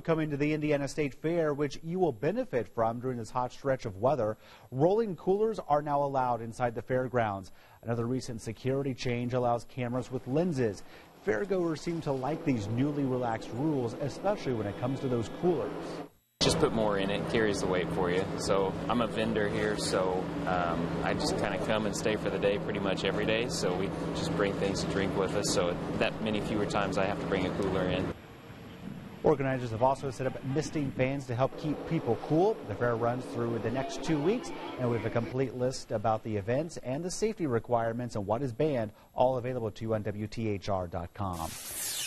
Coming to the Indiana State Fair, which you will benefit from during this hot stretch of weather. Rolling coolers are now allowed inside the fairgrounds. Another recent security change allows cameras with lenses. Fairgoers seem to like these newly relaxed rules, especially when it comes to those coolers. Just put more in it, carries the weight for you. So I'm a vendor here, so um, I just kind of come and stay for the day pretty much every day. So we just bring things to drink with us. So that many fewer times I have to bring a cooler in. Organizers have also set up misting fans to help keep people cool. The fair runs through the next two weeks, and we have a complete list about the events and the safety requirements and what is banned, all available to you on WTHR.com.